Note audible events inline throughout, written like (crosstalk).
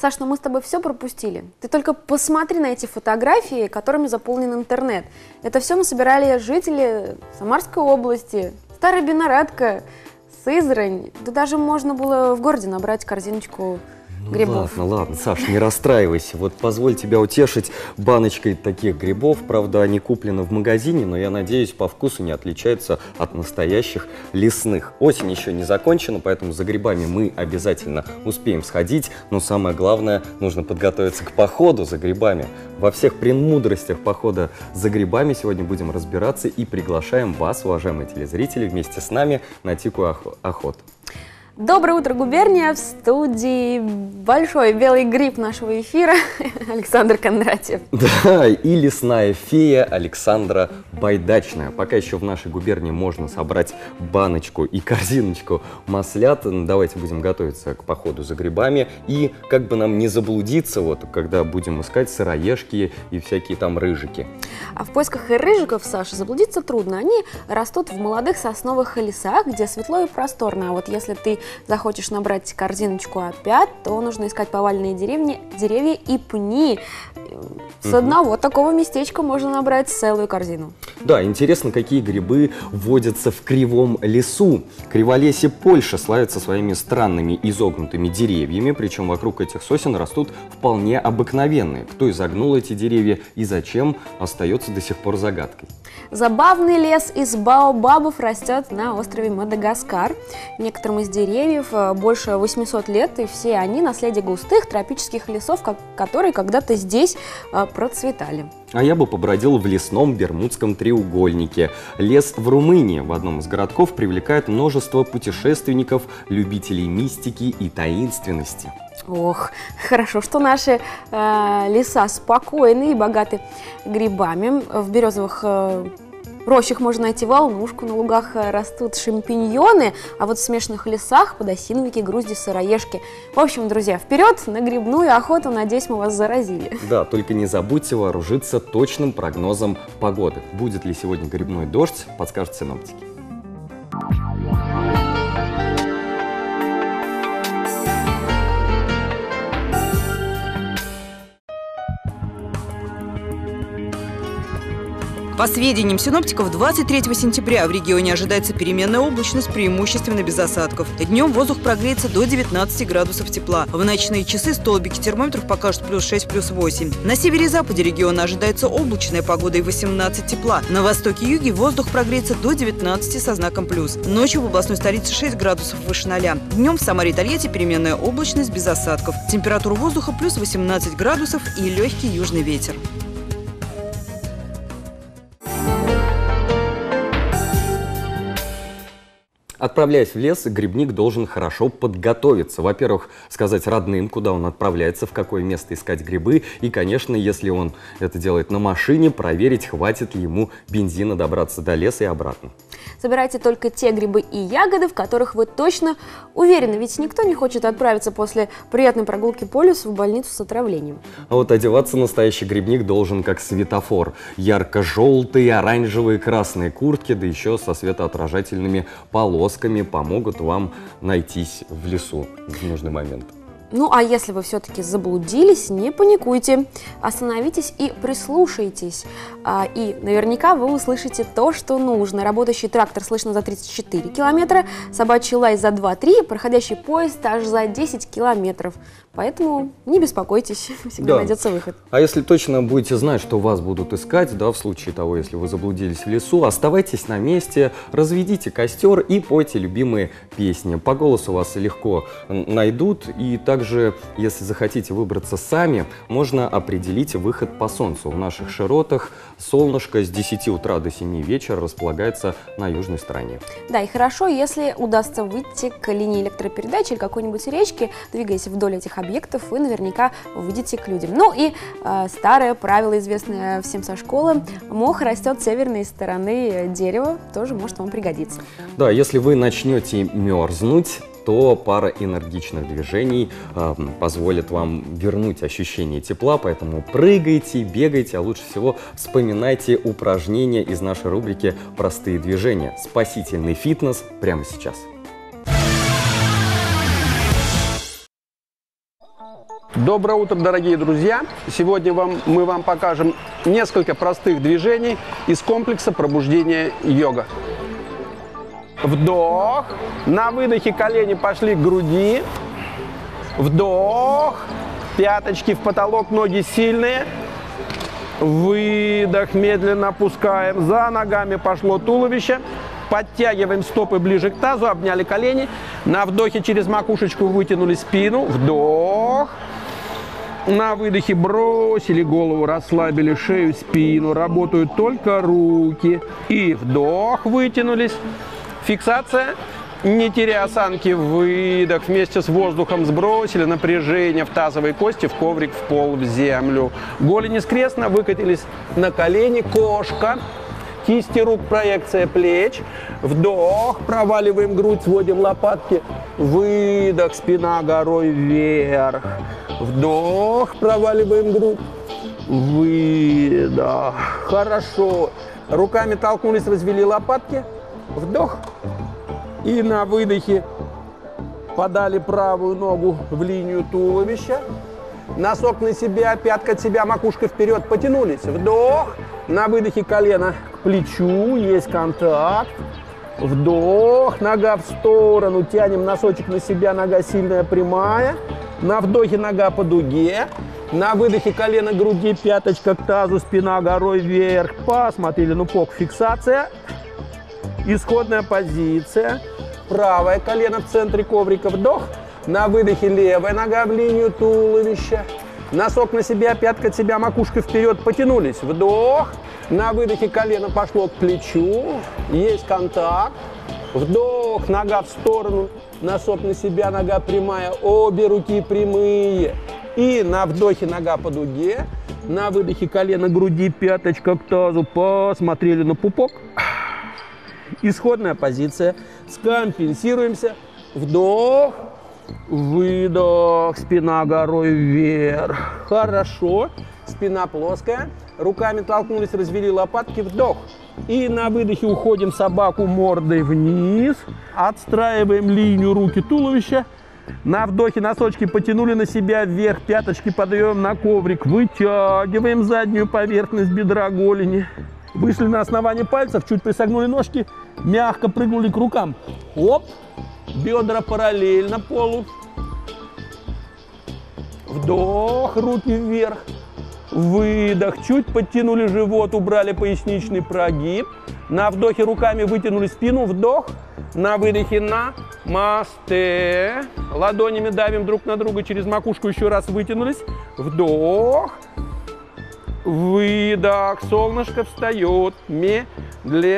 Саш, ну мы с тобой все пропустили. Ты только посмотри на эти фотографии, которыми заполнен интернет. Это все мы собирали жители Самарской области, Старая Бенарадка, Сызрань. Да даже можно было в городе набрать корзиночку Ну грибов. ладно, ладно, Саш, не расстраивайся. Вот позволь тебя утешить баночкой таких грибов. Правда, они куплены в магазине, но я надеюсь, по вкусу не отличаются от настоящих лесных. Осень еще не закончена, поэтому за грибами мы обязательно успеем сходить. Но самое главное, нужно подготовиться к походу за грибами. Во всех премудростях похода за грибами сегодня будем разбираться и приглашаем вас, уважаемые телезрители, вместе с нами на Тикую охо- охоту. Доброе утро, губерния! В студии большой белый гриб нашего эфира (laughs) Александр Кондратьев. (laughs) Да, и лесная фея Александра Байдачная. Пока еще в нашей губернии можно собрать баночку и корзиночку маслят. Давайте будем готовиться к походу за грибами. И как бы нам не заблудиться, вот, когда будем искать сыроежки и всякие там рыжики. А в поисках рыжиков, Саша, заблудиться трудно. Они растут в молодых сосновых лесах, где светло и просторно. А вот если ты захочешь набрать корзиночку опять, то нужно искать поваленные деревни, деревья и пни. С одного такого местечка можно набрать целую корзину. Да, интересно, какие грибы водятся в кривом лесу. Криволесье Польша славится своими странными изогнутыми деревьями, причем вокруг этих сосен растут вполне обыкновенные. Кто изогнул эти деревья и зачем, остается до сих пор загадкой. Забавный лес из баобабов растет на острове Мадагаскар. Некоторым из деревьев э, больше 800 лет, и все они наследие густых тропических лесов, ко- которые когда-то здесь э, процветали. А я бы побродил в лесном Бермудском треугольнике. Лес в Румынии в одном из городков привлекает множество путешественников, любителей мистики и таинственности. Ох, хорошо, что наши э, леса спокойны и богаты грибами. В березовых э, рощах можно найти волнушку, на лугах э, растут шампиньоны, а вот в смешанных лесах подосиновики, грузди, сыроежки. В общем, друзья, вперед на грибную охоту, надеюсь, мы вас заразили. Да, только не забудьте вооружиться точным прогнозом погоды. Будет ли сегодня грибной дождь, подскажут синоптики. По сведениям синоптиков, 23 сентября в регионе ожидается переменная облачность, преимущественно без осадков. Днем воздух прогреется до 19 градусов тепла. В ночные часы столбики термометров покажут плюс 6, плюс 8. На севере и западе региона ожидается облачная погода и 18 тепла. На востоке и юге воздух прогреется до 19 со знаком плюс. Ночью в областной столице 6 градусов выше 0. Днем в Самаре и Тольятти переменная облачность без осадков. Температура воздуха плюс 18 градусов и легкий южный ветер. Отправляясь в лес, грибник должен хорошо подготовиться. Во-первых, сказать родным, куда он отправляется, в какое место искать грибы. И, конечно, если он это делает на машине, проверить, хватит ли ему бензина добраться до леса и обратно. Собирайте только те грибы и ягоды, в которых вы точно уверены, ведь никто не хочет отправиться после приятной прогулки по лесу в больницу с отравлением. А вот одеваться настоящий грибник должен как светофор. Ярко-желтые, оранжевые, красные куртки, да еще со светоотражательными полосками помогут вам найтись в лесу в нужный момент. Ну а если вы все-таки заблудились, не паникуйте, остановитесь и прислушайтесь. А, и наверняка вы услышите то, что нужно. Работающий трактор слышно за 34 километра, собачий лай за 2-3, проходящий поезд аж за 10 километров. Поэтому не беспокойтесь, (laughs) всегда Да. найдется выход. А если точно будете знать, что вас будут искать, да, в случае того, если вы заблудились в лесу, оставайтесь на месте, разведите костер и пойте любимые песни. По голосу вас легко найдут, и также, если захотите выбраться сами, можно определить выход по солнцу. В наших широтах солнышко с 10 утра до 7 вечера располагается на южной стороне. Да, и хорошо, если удастся выйти к линии электропередачи или какой-нибудь речки, двигаясь вдоль этих объектов, вы наверняка выйдете к людям. Ну и э, старое правило, известное всем со школы, мох растет с северной стороны дерева, тоже может вам пригодиться. Да, если вы начнете мерзнуть, то пара энергичных движений э, позволит вам вернуть ощущение тепла, поэтому прыгайте, бегайте, а лучше всего вспоминайте упражнения из нашей рубрики «Простые движения». Спасительный фитнес прямо сейчас. Доброе утро, дорогие друзья! Сегодня вам, мы вам покажем несколько простых движений из комплекса пробуждения йога. Вдох. На выдохе колени пошли к груди. Вдох. Пяточки в потолок, ноги сильные. Выдох, медленно опускаем. За ногами пошло туловище. Подтягиваем стопы ближе к тазу, обняли колени. На вдохе через макушечку вытянули спину. Вдох. На выдохе бросили голову, расслабили шею, спину. Работают только руки. И вдох, вытянулись. Фиксация. Не теряя осанки, выдох. Вместе с воздухом сбросили напряжение в тазовой кости, в коврик, в пол, в землю. Голени скрестно, выкатились на колени. Кошка. Кисти рук, проекция плеч. Вдох, проваливаем грудь, сводим лопатки. Выдох, спина горой вверх. Вдох, проваливаем грудь. Выдох. Хорошо. Руками толкнулись, развели лопатки. Вдох. И на выдохе подали правую ногу в линию туловища. Носок на себя, пятка от себя, макушка вперед. Потянулись. Вдох. На выдохе колено к плечу. Есть контакт. Вдох. Нога в сторону. Тянем носочек на себя. Нога сильная, прямая. На вдохе нога по дуге. На выдохе колено груди, пяточка к тазу, спина горой вверх. Посмотрели, ну пок, фиксация. Исходная позиция. Правое колено в центре коврика. Вдох. На выдохе левая нога в линию туловища. Носок на себя, пятка от себя, макушка вперед. Потянулись. Вдох. На выдохе колено пошло к плечу. Есть контакт. Вдох. Нога в сторону. Носок на себя, нога прямая. Обе руки прямые. И на вдохе нога по дуге. На выдохе колено груди, пяточка к тазу. Посмотрели на пупок. Исходная позиция. Скомпенсируемся. Вдох. Выдох. Спина горой вверх. Хорошо. Спина плоская. Руками толкнулись, развели лопатки. Вдох. И на выдохе уходим собаку мордой вниз. Отстраиваем линию руки туловища. На вдохе носочки потянули на себя вверх, пяточки подаем на коврик, вытягиваем заднюю поверхность бедра голени. Вышли на основание пальцев, чуть присогнули ножки, мягко прыгнули к рукам. Оп, бедра параллельно полу. Вдох, руки вверх. Выдох, чуть подтянули живот, убрали поясничный прогиб. На вдохе руками вытянули спину, вдох. На выдохе на масте. Ладонями давим друг на друга через макушку, еще раз вытянулись. Вдох. Выдох. Солнышко встает медленно.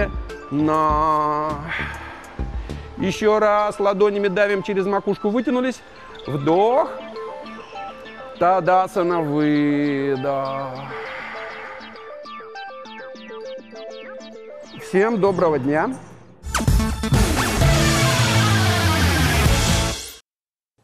Еще раз. Ладонями давим через макушку, вытянулись. Вдох. Тадасана. Выдох. Всем доброго дня.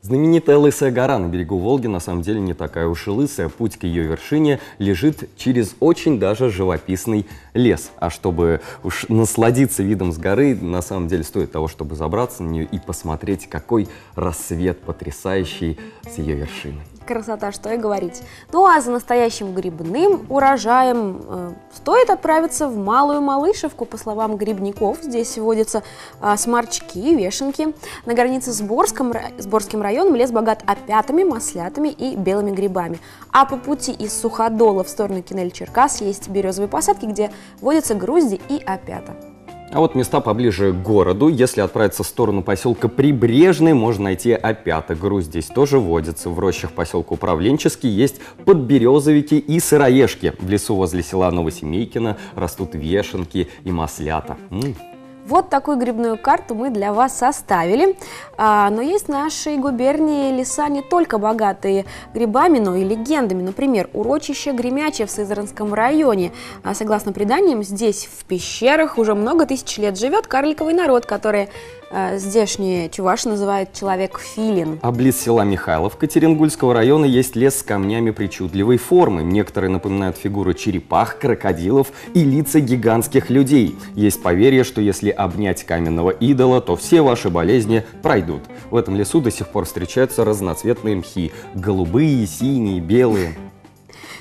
Знаменитая Лысая гора на берегу Волги на самом деле не такая уж и лысая. Путь к ее вершине лежит через очень даже живописный лес. А чтобы уж насладиться видом с горы, на самом деле стоит того, чтобы забраться на нее и посмотреть, какой рассвет потрясающий с ее вершины. Красота, что и говорить. Ну а за настоящим грибным урожаем э, стоит отправиться в Малую Малышевку. По словам грибников, здесь водятся э, сморчки, вешенки. На границе с, Борском, с Борским районом лес богат опятами, маслятами и белыми грибами. А по пути из Суходола в сторону Кинель-Черкас есть березовые посадки, где водятся грузди и опята. А вот места поближе к городу. Если отправиться в сторону поселка Прибрежный, можно найти опята. Груз здесь тоже водится. В рощах поселка Управленческий есть подберезовики и сыроежки. В лесу возле села Новосемейкино растут вешенки и маслята. М -м. Вот такую грибную карту мы для вас составили. А, но есть в нашей губернии леса не только богатые грибами, но и легендами. Например, урочище Гремяче в Сызранском районе. А, согласно преданиям, здесь в пещерах уже много тысяч лет живет карликовый народ, который здешние чуваши называют человек-филин. А близ села Михайловка Теренгульского района есть лес с камнями причудливой формы. Некоторые напоминают фигуры черепах, крокодилов и лица гигантских людей. Есть поверье, что если обнять каменного идола, то все ваши болезни пройдут. В этом лесу до сих пор встречаются разноцветные мхи. Голубые, синие, белые.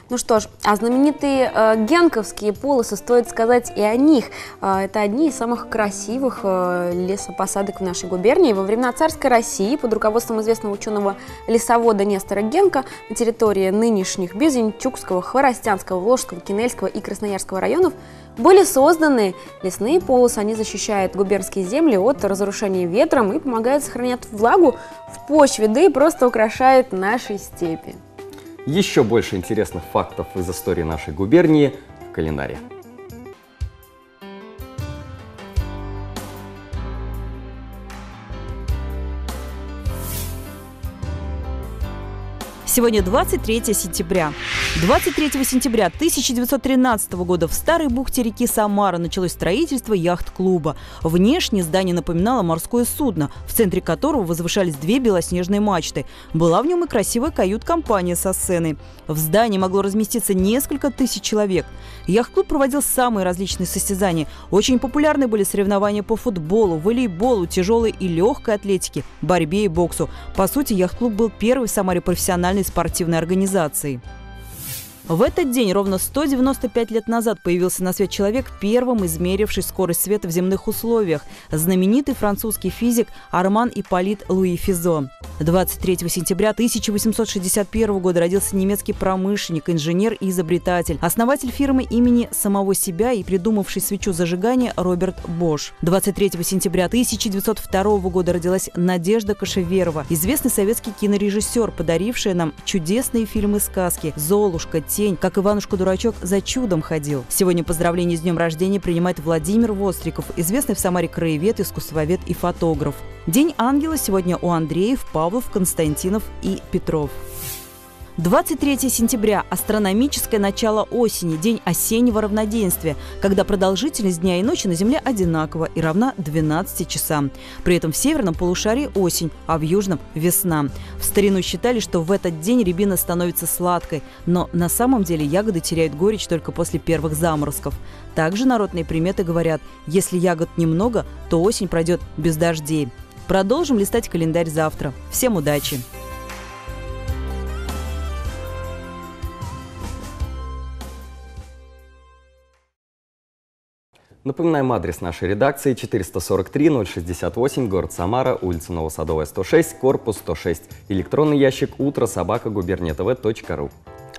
Ну что ж, а знаменитые э, генковские полосы, стоит сказать и о них. Э, это одни из самых красивых э, лесопосадок в нашей губернии. Во времена царской России под руководством известного ученого лесовода Нестора Генка на территории нынешних Безенчукского, Хворостянского, Волжского, Кинельского и Красноярского районов были созданы лесные полосы. Они защищают губернские земли от разрушения ветром и помогают сохранять влагу в почве, да и просто украшают наши степи. Еще больше интересных фактов из истории нашей губернии в календаре. Сегодня 23 сентября. 23 сентября 1913 года в старой бухте реки Самара началось строительство яхт-клуба. Внешне здание напоминало морское судно, в центре которого возвышались две белоснежные мачты. Была в нем и красивая кают-компания со сценой. В здании могло разместиться несколько тысяч человек. Яхт-клуб проводил самые различные состязания. Очень популярны были соревнования по футболу, волейболу, тяжелой и легкой атлетике, борьбе и боксу. По сути, яхт-клуб был первой в Самаре профессиональной спортивной организацией. В этот день, ровно 195 лет назад, появился на свет человек, первым измеривший скорость света в земных условиях – знаменитый французский физик Арман Ипполит Луи Физо. 23 сентября 1861 года родился немецкий промышленник, инженер и изобретатель, основатель фирмы имени самого себя и придумавший свечу зажигания Роберт Бош. 23 сентября 1902 года родилась Надежда Кашеверова, известный советский кинорежиссер, подарившая нам чудесные фильмы-сказки «Золушка», тень, как Иванушка-дурачок за чудом ходил. Сегодня поздравления с днем рождения принимает Владимир Востриков, известный в Самаре краевед, искусствовед и фотограф. День ангела сегодня у Андреев, Павлов, Константинов и Петров. 23 сентября – астрономическое начало осени, день осеннего равноденствия, когда продолжительность дня и ночи на Земле одинакова и равна 12 часам. При этом в северном полушарии осень, а в южном – весна. В старину считали, что в этот день рябина становится сладкой, но на самом деле ягоды теряют горечь только после первых заморозков. Также народные приметы говорят, если ягод немного, то осень пройдет без дождей. Продолжим листать календарь завтра. Всем удачи! Напоминаем адрес нашей редакции 443-068, город Самара, улица Новосадовая, 106, корпус 106. Электронный ящик утро собака губерния.тв.ру.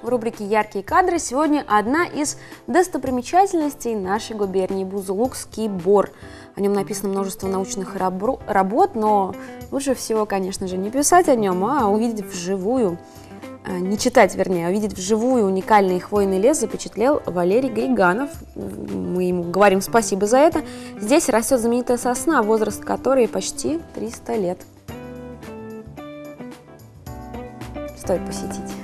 В рубрике «Яркие кадры» сегодня одна из достопримечательностей нашей губернии – Бузулукский бор. О нем написано множество научных работ, но лучше всего, конечно же, не писать о нем, а увидеть вживую – не читать, вернее, а увидеть вживую уникальный хвойный лес запечатлел Валерий Григанов. Мы ему говорим спасибо за это. Здесь растет знаменитая сосна, возраст которой почти 300 лет. Стоит посетить.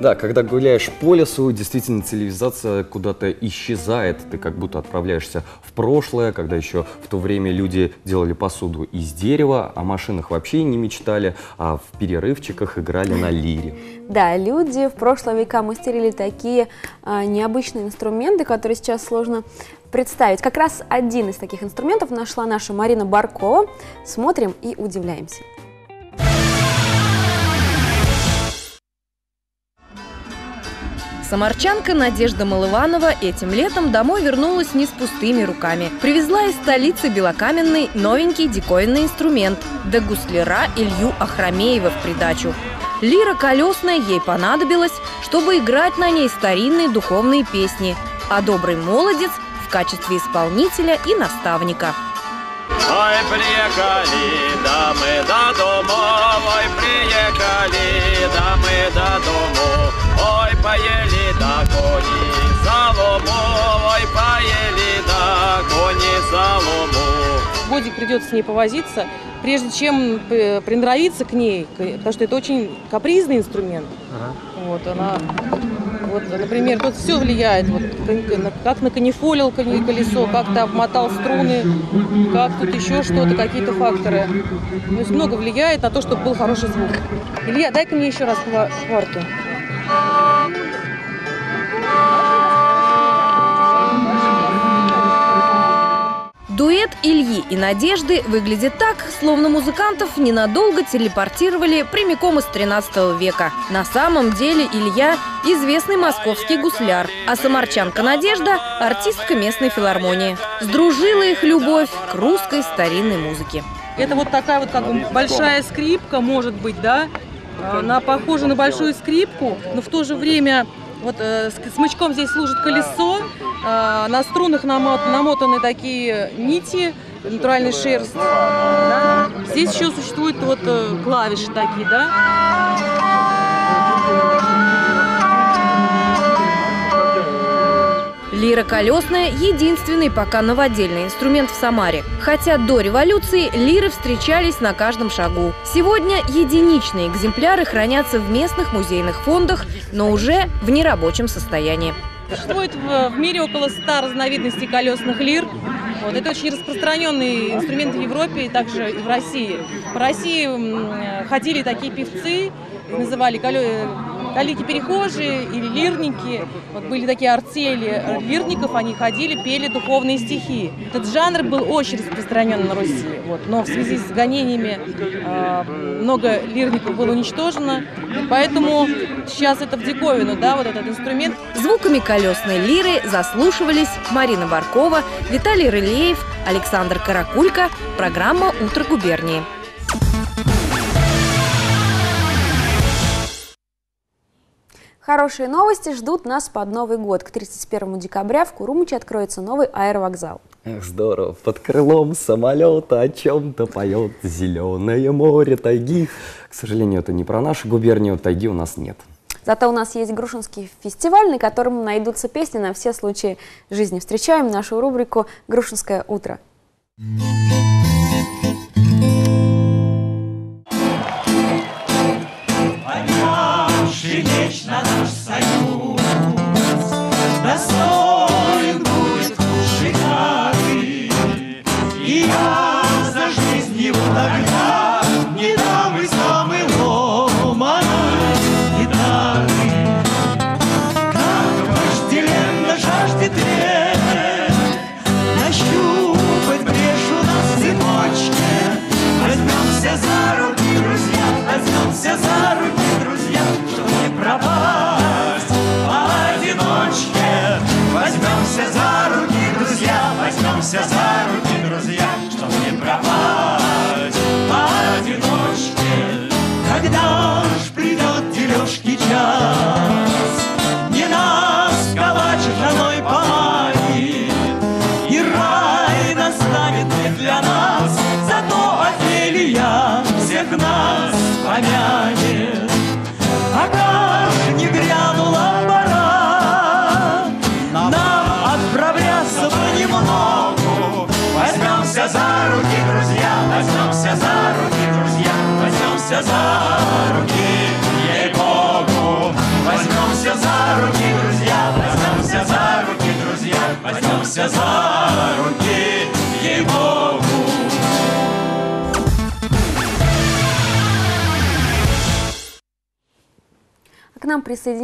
Да, когда гуляешь по лесу, действительно цивилизация куда-то исчезает. Ты как будто отправляешься в прошлое, когда еще в то время люди делали посуду из дерева, о машинах вообще не мечтали, а в перерывчиках играли на лире. Да, люди в прошлые века мастерили такие а, необычные инструменты, которые сейчас сложно представить. Как раз один из таких инструментов нашла наша Марина Баркова. Смотрим и удивляемся. Самарчанка Надежда Малыванова этим летом домой вернулась не с пустыми руками. Привезла из столицы Белокаменной новенький диковинный инструмент – до гусляра Илью Ахрамеева в придачу. Лира колесная ей понадобилась, чтобы играть на ней старинные духовные песни, а добрый молодец – в качестве исполнителя и наставника. Ой, приехали, да мы до дому, ой, приехали, да мы до дому, ой, поели да кони солому, ой, поели да кони солому. Годик придется с ней повозиться, прежде чем э, приноровиться к ней, потому что это очень капризный инструмент. Ага. Вот она, вот Например, тут все влияет, вот, на- как наканифолил коне- колесо, как ты обмотал струны, как тут еще что-то, какие-то факторы. То есть много влияет на то, чтобы был хороший звук. Илья, дай-ка мне еще раз ква- кварту. Дуэт Ильи и Надежды выглядит так, словно музыкантов ненадолго телепортировали прямиком из 13 века. На самом деле Илья – известный московский гусляр, а самарчанка Надежда – артистка местной филармонии. Сдружила их любовь к русской старинной музыке. Это вот такая вот как бы большая скрипка, может быть, да? Она похожа на большую скрипку, но в то же время вот э, смычком здесь служит колесо, э, на струнах намо- намотаны такие нити, натуральной шерсти. да. Здесь еще существуют вот э, клавиши такие, да? Лира колесная – единственный пока новодельный инструмент в Самаре. Хотя до революции лиры встречались на каждом шагу. Сегодня единичные экземпляры хранятся в местных музейных фондах, но уже в нерабочем состоянии. Существует в, мире около 100 разновидностей колесных лир. Вот, это очень распространенный инструмент в Европе и также и в России. По России ходили такие певцы, называли коле- калики-перехожие или лирники. Вот были такие артели лирников, они ходили, пели духовные стихи. Этот жанр был очень распространен на Руси. Вот, но в связи с гонениями э, много лирников было уничтожено. Поэтому сейчас это в диковину, да, вот этот инструмент. Звуками колесной лиры заслушивались Марина Баркова, Виталий Рылеев, Александр Каракулько. Программа «Утро губернии». Хорошие новости ждут нас под Новый год. К 31 декабря в Курумыче откроется новый аэровокзал. Эх, здорово. Под крылом самолета о чем-то поет зеленое море тайги. К сожалению, это не про нашу губернию, тайги у нас нет. Зато у нас есть Грушинский фестиваль, на котором найдутся песни на все случаи жизни. Встречаем нашу рубрику «Грушинское утро». Наш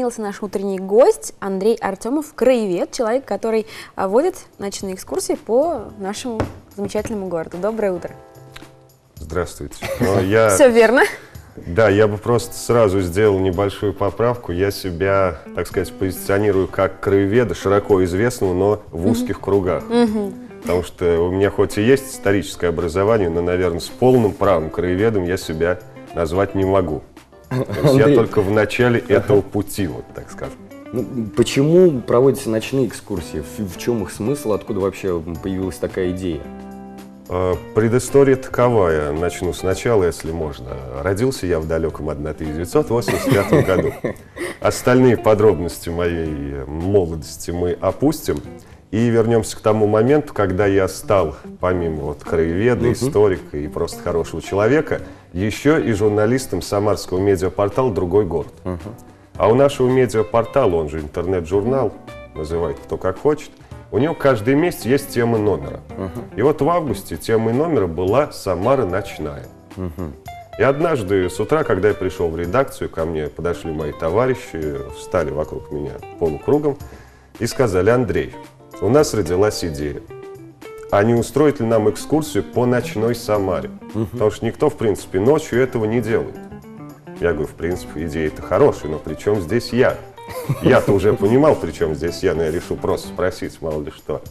присоединился наш утренний гость Андрей Артемов, краевед, человек, который а, водит ночные экскурсии по нашему замечательному городу. Доброе утро. Здравствуйте. Ну, я, (laughs) Все верно. да, я бы просто сразу сделал небольшую поправку. Я себя, так сказать, позиционирую как краеведа, широко известного, но в узких кругах. Потому что у меня хоть и есть историческое образование, но, наверное, с полным правом краеведом я себя назвать не могу. Есть я Андрей. только в начале этого пути, вот так скажем. Ну, почему проводятся ночные экскурсии? В, в чем их смысл? Откуда вообще появилась такая идея? Э, Предыстория таковая. Начну сначала, если можно. Родился я в далеком 1985 году. (laughs) Остальные подробности моей молодости мы опустим. И вернемся к тому моменту, когда я стал, помимо вот краеведа, историка и просто хорошего человека, еще и журналистом самарского медиапортала «Другой город». А у нашего медиапортала, он же интернет-журнал, называет кто как хочет, у него каждый месяц есть тема номера. И вот в августе темой номера была «Самара ночная». И однажды с утра, когда я пришел в редакцию, ко мне подошли мои товарищи, встали вокруг меня полукругом и сказали, Андрей, у нас родилась идея. А не устроить ли нам экскурсию по ночной Самаре? Потому что никто, в принципе, ночью этого не делает. Я говорю, в принципе, идея-то хорошая, но при чем здесь я? Я-то уже понимал, при чем здесь я, но я решил просто спросить, мало ли что.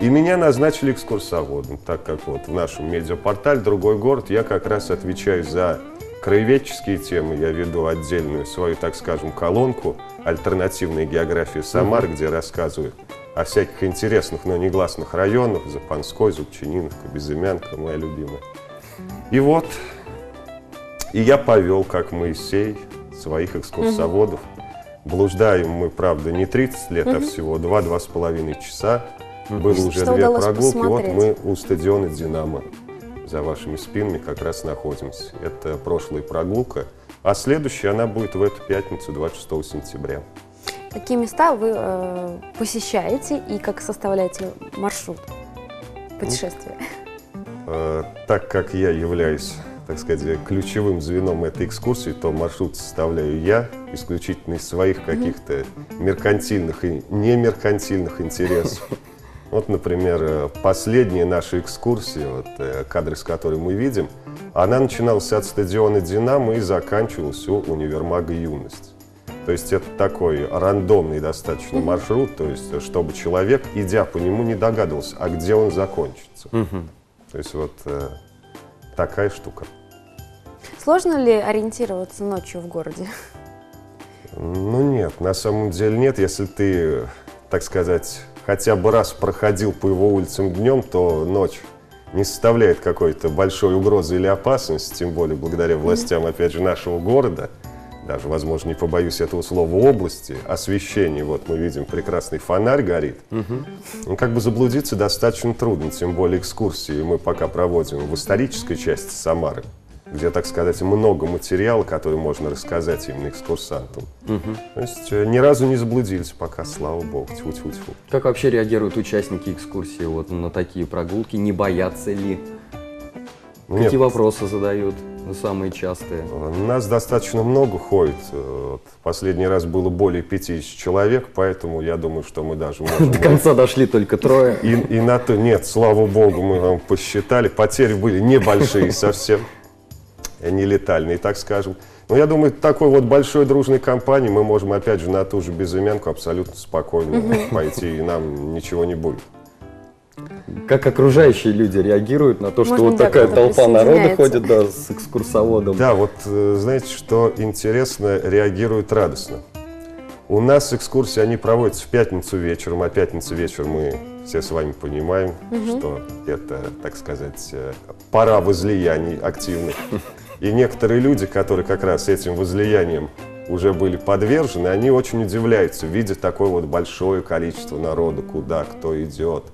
И меня назначили экскурсоводом, так как вот в нашем медиапортале «Другой город» я как раз отвечаю за краеведческие темы. Я веду отдельную свою, так скажем, колонку «Альтернативная география Самары», где рассказываю о всяких интересных, но негласных районах. Запанской, Зубчининовка, Безымянка, моя любимая. И вот, и я повел, как Моисей, своих экскурсоводов. Блуждаем мы, правда, не 30 лет, а всего 2-2,5 часа. Было уже Что две прогулки. Вот посмотреть? мы у стадиона «Динамо». За вашими спинами как раз находимся. Это прошлая прогулка. А следующая, она будет в эту пятницу, 26 сентября. Какие места вы э, посещаете и как составляете маршрут путешествия? Э, так как я являюсь, так сказать, ключевым звеном этой экскурсии, то маршрут составляю я исключительно из своих каких-то меркантильных и немеркантильных интересов. (laughs) Вот, например, э, последняя наша экскурсия, вот, э, кадры с которой мы видим, она начиналась от стадиона «Динамо» и заканчивалась у универмага «Юность». То есть это такой рандомный достаточно маршрут, то есть чтобы человек, идя по нему, не догадывался, а где он закончится. То есть вот э, такая штука. Сложно ли ориентироваться ночью в городе? Ну нет, на самом деле нет. Если ты, так сказать, хотя бы раз проходил по его улицам днем, то ночь не составляет какой-то большой угрозы или опасности, тем более благодаря властям, опять же, нашего города, даже, возможно, не побоюсь этого слова, области, освещение. Вот мы видим, прекрасный фонарь горит. Ну, как бы заблудиться достаточно трудно, тем более экскурсии мы пока проводим в исторической части Самары, где, так сказать, много материала, который можно рассказать именно экскурсантам. То есть э, ни разу не заблудились пока, слава богу, тьфу-тьфу-тьфу. Как вообще реагируют участники экскурсии вот на такие прогулки? Не боятся ли? Нет, Какие вопросы задают? Ну, самые частые. Нас достаточно много ходит. Э, вот Последний раз было более 50 человек, поэтому я думаю, что мы даже можем... До конца дошли только трое. И, и на то нет, слава богу, мы вам посчитали. Потери были небольшие (laughs) совсем, э, не летальные, так скажем. Но я думаю, такой вот большой дружной компании мы можем опять же на ту же безымянку абсолютно спокойно пойти, и нам ничего не будет. Как окружающие люди реагируют на то, что Можно вот такая толпа народа ходит да, с экскурсоводом? Да, вот э, знаете, что интересно, реагируют радостно. У нас экскурсии, они проводятся в пятницу вечером, а пятница вечер мы все с вами понимаем, что это, так сказать, э, пора возлияний активных. И некоторые люди, которые как раз этим возлиянием уже были подвержены, они очень удивляются, видя такое вот большое количество народа, куда кто идет.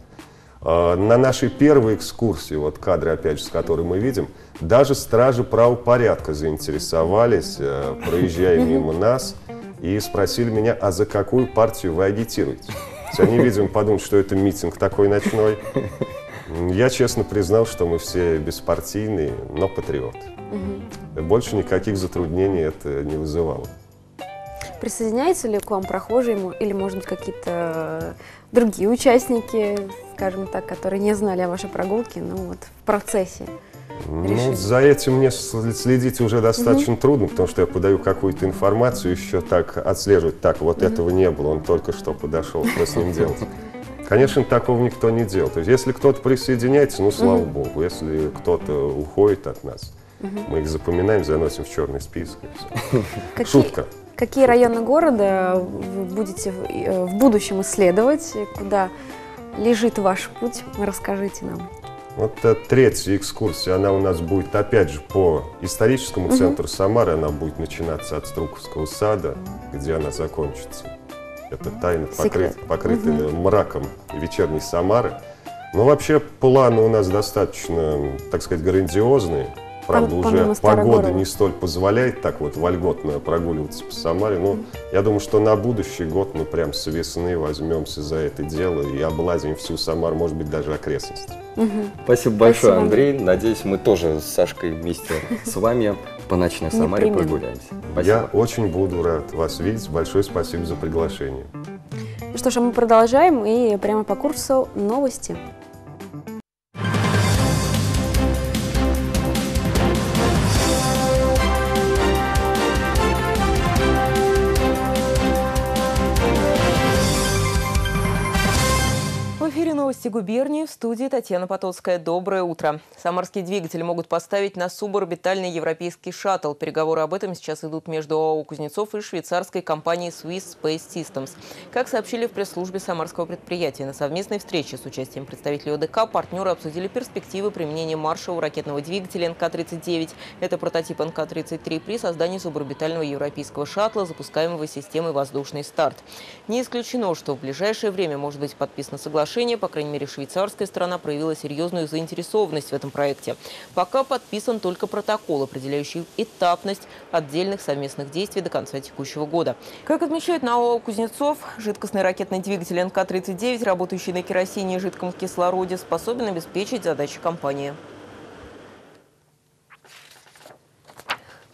А, На нашей первой экскурсии, вот кадры, опять же, с которой мы видим, даже стражи правопорядка заинтересовались, э, проезжая (laughs) мимо нас, и спросили меня, а за какую партию вы агитируете? Они, видимо, подумали, что это митинг такой ночной. Я честно признал, что мы все беспартийные, но патриоты. Больше никаких затруднений это не вызывало. Присоединяются ли к вам прохожие или, может быть, какие-то другие участники, скажем так, которые не знали о вашей прогулке, но вот в процессе? Ну, решили? за этим мне сл- следить уже достаточно трудно, потому что я подаю какую-то информацию, еще так отслеживать. Так, вот этого не было, он только что подошел, что с ним (laughs) делать? Конечно, такого никто не делал. То есть, если кто-то присоединяется, ну, слава богу. Если кто-то уходит от нас, мы их запоминаем, заносим в черный список. (laughs) Какие, Шутка. Какие районы города вы будете в, э, в будущем исследовать? Куда лежит ваш путь? Расскажите нам. Вот э, третья экскурсия, она у нас будет опять же по историческому центру Самары. Она будет начинаться от Струковского сада, где она закончится. Это тайна, покрыт- покрытая мраком вечерней Самары. Но вообще планы у нас достаточно, так сказать, грандиозные. Правда, Пом- уже погода не столь позволяет так вот вольготно прогуливаться по Самаре. Но я думаю, что на будущий год мы прям с весны возьмемся за это дело и облазим всю Самару, может быть, даже окрестности. Спасибо большое, Спасибо. Андрей. Надеюсь, мы тоже с Сашкой вместе с вами по ночной Самаре прогуляемся. Я Спасибо. очень буду рад вас видеть. Большое спасибо за приглашение. Ну что ж, а мы продолжаем и прямо по курсу новости. Новости губернии в студии Татьяна Потоцкая. Доброе утро. Самарские двигатели могут поставить на суборбитальный европейский шаттл. Переговоры об этом сейчас идут между ОАО «Кузнецов» и швейцарской компанией Swiss Space Systems. Как сообщили в пресс-службе самарского предприятия, на совместной встрече с участием представителей ОДК партнеры обсудили перспективы применения маршевого ракетного двигателя НК-39. Это прототип НК-33 при создании суборбитального европейского шаттла, запускаемого системой «Воздушный старт». Не исключено, что в ближайшее время может быть подписано соглашение, по крайней мере, швейцарская сторона проявила серьезную заинтересованность в этом проекте. Пока подписан только протокол, определяющий этапность отдельных совместных действий до конца текущего года. Как отмечают на ОАО «Кузнецов», жидкостный ракетный двигатель НК-39, работающий на керосине и жидком кислороде, способен обеспечить задачи компании.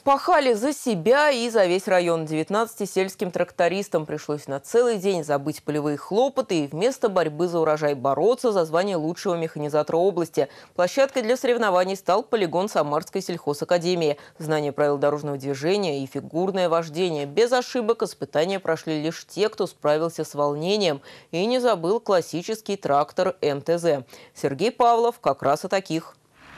Пахали за себя и за весь район. 19 сельским трактористам пришлось на целый день забыть полевые хлопоты и вместо борьбы за урожай бороться за звание лучшего механизатора области. Площадкой для соревнований стал полигон Самарской сельхозакадемии. Знание правил дорожного движения и фигурное вождение. Без ошибок испытания прошли лишь те, кто справился с волнением и не забыл классический трактор МТЗ. Сергей Павлов как раз о таких.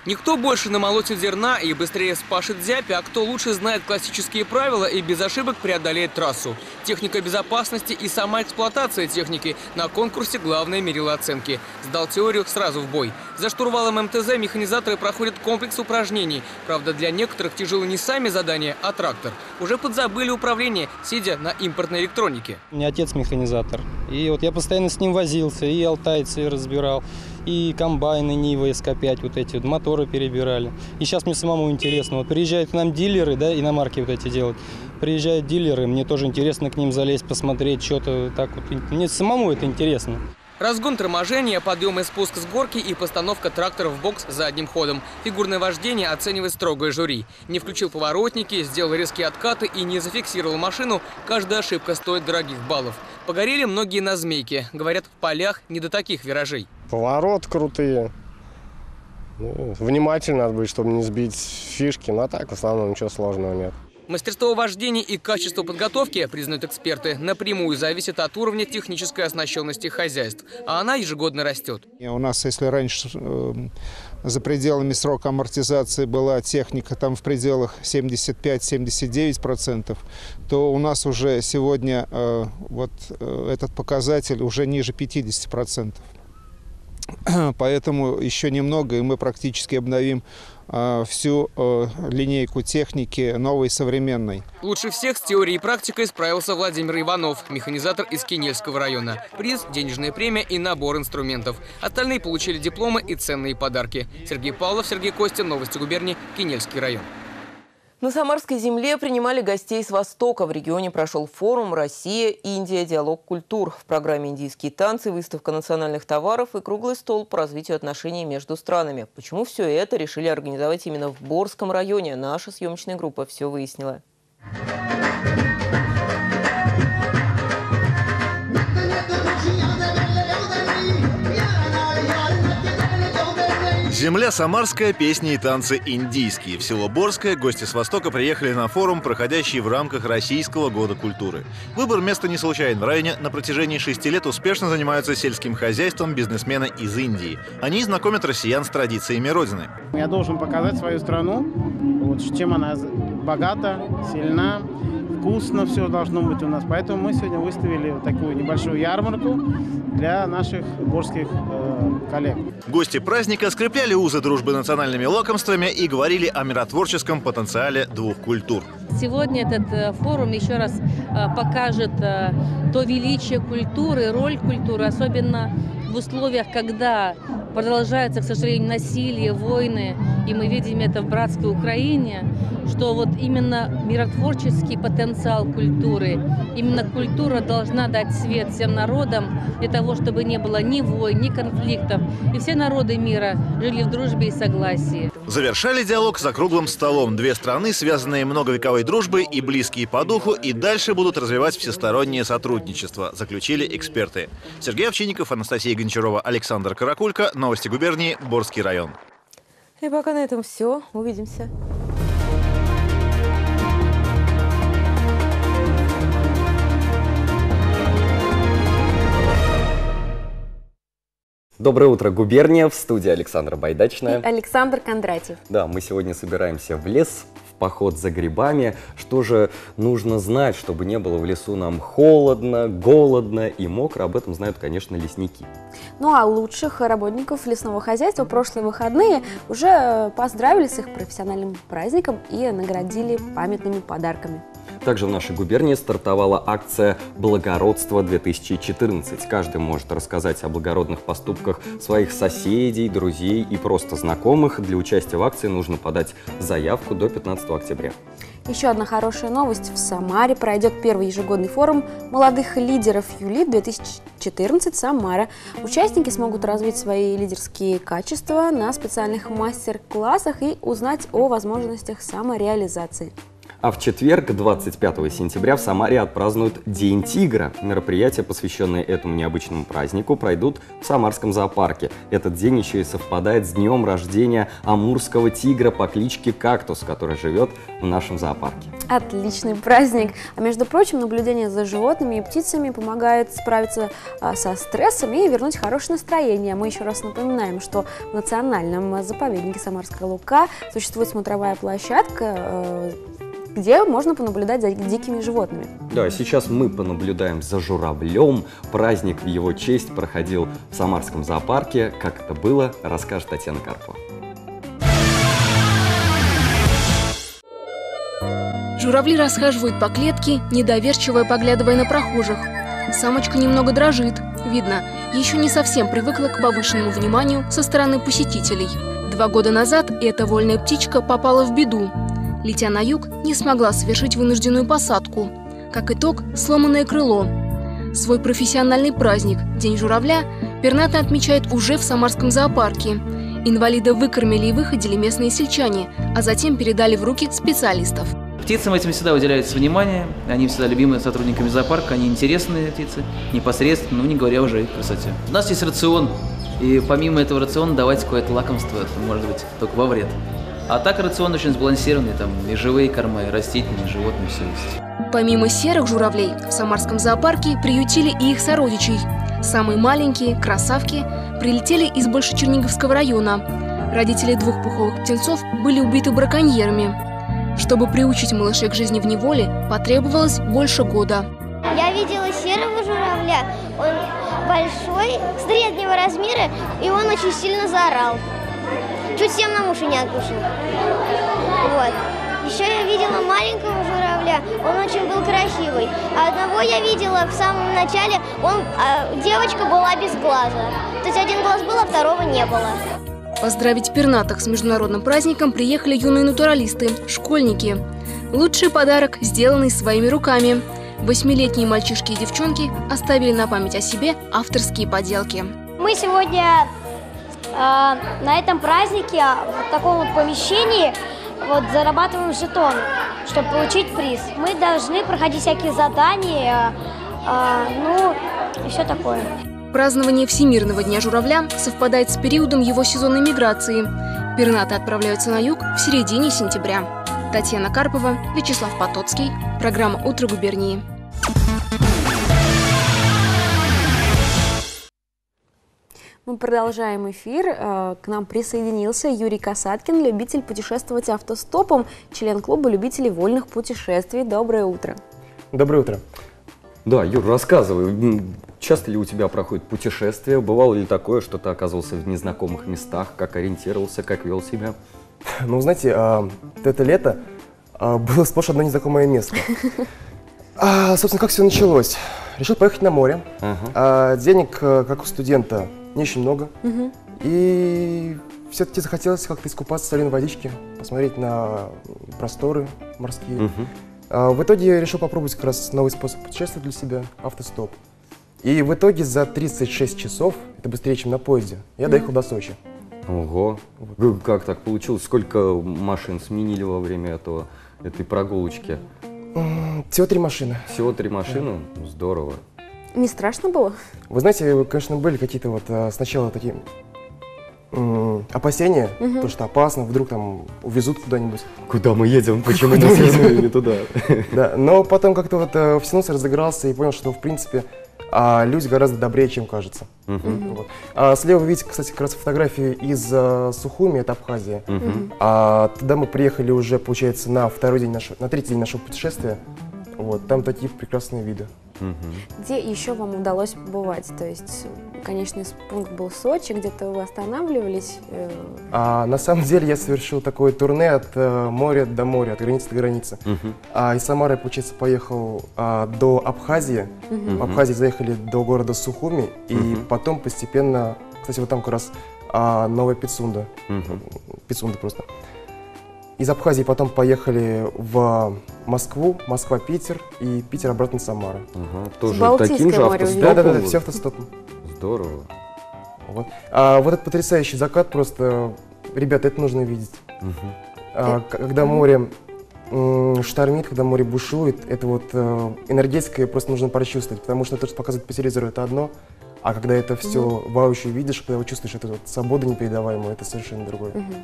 Никто больше намолотит зерна и быстрее спашет зябь, а кто лучше знает классические правила и без ошибок преодолеет трассу. Техника безопасности и сама эксплуатация техники на конкурсе главное мерило оценки. Сдал теорию сразу в бой. За штурвалом МТЗ механизаторы проходят комплекс упражнений. Правда, для некоторых тяжело не сами задания, а трактор. Уже подзабыли управление, сидя на импортной электронике. У меня отец механизатор. И вот я постоянно с ним возился, и алтайцы разбирал, и комбайны Нива СК-5, вот эти вот моторы перебирали. И сейчас мне самому интересно. Вот приезжают к нам дилеры, да, иномарки вот эти делают. Приезжают дилеры, мне тоже интересно к ним залезть, посмотреть, что-то так вот. Мне самому это интересно. Разгон торможения, подъем и спуск с горки и постановка трактора в бокс задним ходом. Фигурное вождение оценивает строгое жюри. Не включил поворотники, сделал резкие откаты и не зафиксировал машину. Каждая ошибка стоит дорогих баллов. Погорели многие на змейке. Говорят, в полях не до таких виражей. Поворот крутые. Ну, внимательно надо быть, чтобы не сбить фишки. Но так в основном ничего сложного нет. Мастерство вождения и качество подготовки, признают эксперты, напрямую зависит от уровня технической оснащенности хозяйств. А она ежегодно растет. У нас, если раньше э, за пределами срока амортизации была техника там в пределах 75-79%, то у нас уже сегодня э, вот э, этот показатель уже ниже 50%. (clears throat) Поэтому еще немного, и мы практически обновим всю э, линейку техники новой современной. Лучше всех с теорией и практикой справился Владимир Иванов, механизатор из Кинельского района. Приз, денежная премия и набор инструментов. Остальные получили дипломы и ценные подарки. Сергей Павлов, Сергей Костин, Новости губернии, Кинельский район. На Самарской земле принимали гостей с Востока. В регионе прошел форум «Россия, Индия. Диалог культур». В программе «Индийские танцы», выставка национальных товаров и круглый стол по развитию отношений между странами. Почему все это решили организовать именно в Борском районе? Наша съемочная группа все выяснила. Земля самарская, песни и танцы индийские. В село Борское гости с Востока приехали на форум, проходящий в рамках Российского года культуры. Выбор места не случайен. В районе на протяжении шести лет успешно занимаются сельским хозяйством бизнесмены из Индии. Они знакомят россиян с традициями Родины. Я должен показать свою страну, вот, чем она богата, сильна, вкусно все должно быть у нас. Поэтому мы сегодня выставили такую небольшую ярмарку для наших борских э, коллег. Гости праздника скрепляли узы дружбы национальными лакомствами и говорили о миротворческом потенциале двух культур. Сегодня этот э, форум еще раз э, покажет э, то величие культуры, роль культуры, особенно в условиях, когда продолжается, к сожалению, насилие, войны, и мы видим это в братской Украине, что вот именно миротворческий потенциал культуры, именно культура должна дать свет всем народам для того, чтобы не было ни войн, ни конфликтов, и все народы мира жили в дружбе и согласии. Завершали диалог за круглым столом. Две страны, связанные многовековой дружбой и близкие по духу, и дальше будут развивать всестороннее сотрудничество, заключили эксперты. Сергей Овчинников, Анастасия Гончарова, Александр Каракулько. Новости губернии. Борский район. И пока на этом все. Увидимся. Доброе утро, губерния, в студии Александра Байдачная. И Александр Кондратьев. Да, мы сегодня собираемся в лес, в поход за грибами. Что же нужно знать, чтобы не было в лесу нам холодно, голодно и мокро? Об этом знают, конечно, лесники. Ну а лучших работников лесного хозяйства прошлые выходные уже поздравили с их профессиональным праздником и наградили памятными подарками. Также в нашей губернии стартовала акция «Благородство-2014». Каждый может рассказать о благородных поступках своих соседей, друзей и просто знакомых. Для участия в акции нужно подать заявку до 15 октября. Еще одна хорошая новость. В Самаре пройдет первый ежегодный форум молодых лидеров ЮЛИТ-2014 «Самара». Участники смогут развить свои лидерские качества на специальных мастер-классах и узнать о возможностях самореализации. А в четверг, 25 сентября, в Самаре отпразднуют День тигра. Мероприятия, посвященные этому необычному празднику, пройдут в Самарском зоопарке. Этот день еще и совпадает с днем рождения амурского тигра по кличке Кактус, который живет в нашем зоопарке. Отличный праздник! А между прочим, наблюдение за животными и птицами помогает справиться а, со стрессом и вернуть хорошее настроение. Мы еще раз напоминаем, что в национальном заповеднике Самарская Лука существует смотровая площадка, э, где можно понаблюдать за дикими животными. Да, сейчас мы понаблюдаем за журавлем. Праздник в его честь проходил в Самарском зоопарке. Как это было, расскажет Татьяна Карпова. Журавли расхаживают по клетке, недоверчиво поглядывая на прохожих. Самочка немного дрожит. Видно, еще не совсем привыкла к повышенному вниманию со стороны посетителей. Два года назад эта вольная птичка попала в беду. Летя на юг, не смогла совершить вынужденную посадку. Как итог, сломанное крыло. Свой профессиональный праздник, День журавля, пернатый отмечает уже в Самарском зоопарке. Инвалида выкормили и выходили местные сельчане, а затем передали в руки специалистов. Птицам этим всегда уделяется внимание, они всегда любимые сотрудниками зоопарка, они интересные птицы, непосредственно, ну не говоря уже о их красоте. У нас есть рацион, и помимо этого рациона давать какое-то лакомство, это может быть только во вред. А так рацион очень сбалансированный, там и живые корма, и растительные, и животные, все есть. Помимо серых журавлей, в Самарском зоопарке приютили и их сородичей. Самые маленькие, красавки, прилетели из Большечерниговского района. Родители двух пуховых птенцов были убиты браконьерами. Чтобы приучить малышей к жизни в неволе, потребовалось больше года. Я видела серого журавля. Он большой, среднего размера, и он очень сильно заорал. Чуть всем на уши не оглушил. Вот. Еще я видела маленького журавля, он очень был красивый. А одного я видела в самом начале, он, а, девочка была без глаза. То есть один глаз был, а второго не было. Поздравить пернатых с международным праздником приехали юные натуралисты, школьники. Лучший подарок, сделанный своими руками. Восьмилетние мальчишки и девчонки оставили на память о себе авторские поделки. Мы сегодня на этом празднике в таком вот помещении вот зарабатываем жетон, чтобы получить приз. Мы должны проходить всякие задания, э, ну и все такое. Празднование Всемирного дня журавля совпадает с периодом его сезонной миграции. Пернаты отправляются на юг в середине сентября. Татьяна Карпова, Вячеслав Потоцкий. Программа «Утро губернии». Мы продолжаем эфир. Э, К нам присоединился Юрий Касаткин, любитель путешествовать автостопом, член клуба любителей вольных путешествий. Доброе утро. Доброе утро. Да, Юр, рассказывай, часто ли у тебя проходят путешествия? Бывало ли такое, что ты оказывался в незнакомых местах? Как ориентировался, как вел себя? Ну, знаете, а, это лето а, было сплошь одно незнакомое место. (laughs) А, собственно, как все началось? Решил поехать на море. Ага. А, денег, а, как у студента, не очень много. Мгм. И все-таки захотелось как-то искупаться в соленой водичке, посмотреть на просторы морские. Мгм. А, В итоге я решил попробовать как раз новый способ путешествия для себя – автостоп. И в итоге за 36 часов, это быстрее, чем на поезде, я доехал до Сочи. Ого. Г- Как так получилось? Сколько машин сменили во время этого, этой прогулочки? Всего три машины. Всего три машины? Здорово. Не страшно было? Вы знаете, конечно, были какие-то вот а, сначала такие опасения, Мгм. то, что опасно, вдруг там увезут куда-нибудь. Куда мы едем? (laughs) Почему мы едем? не туда? Да, но потом как-то вот э, втянулся, разыгрался и понял, что, в принципе, а, люди гораздо добрее, чем кажется. Мгм. Вот. А слева вы видите, кстати, как раз фотографии из э, Сухуми, это Абхазия. Мгм. А туда мы приехали уже, получается, на второй день нашего, на третий день нашего путешествия. Вот, там такие прекрасные виды. Где еще вам удалось побывать? То есть, конечный пункт был Сочи, где-то вы останавливались? э, А на самом деле я совершил такое турне от э, моря до моря, от границы до границы. Мгм. А из Самары, получается, поехал а, до Абхазии. Мгм. В Абхазии заехали до города Сухуми, и Мгм. потом постепенно, кстати, вот там как раз а, Новая Пицунда. Мгм. Пицунда просто. Из Абхазии потом поехали в Москву, Москва-Питер и Питер обратно Самара. Ага, тоже Балтийское таким же море автостопом? Да, да, да, вы? все автостопом. Здорово. Вот. А вот этот потрясающий закат просто, ребята, это нужно видеть. Мгм. А, когда море штормит, когда море бушует, это вот э, энергетика, просто нужно прочувствовать, потому что то, что показывает по телевизору, это одно, а когда это все воочию видишь, когда вы чувствуешь эту вот свободу непередаваемую, это совершенно другое. Мгм.